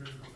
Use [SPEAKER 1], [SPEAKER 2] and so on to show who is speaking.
[SPEAKER 1] very much.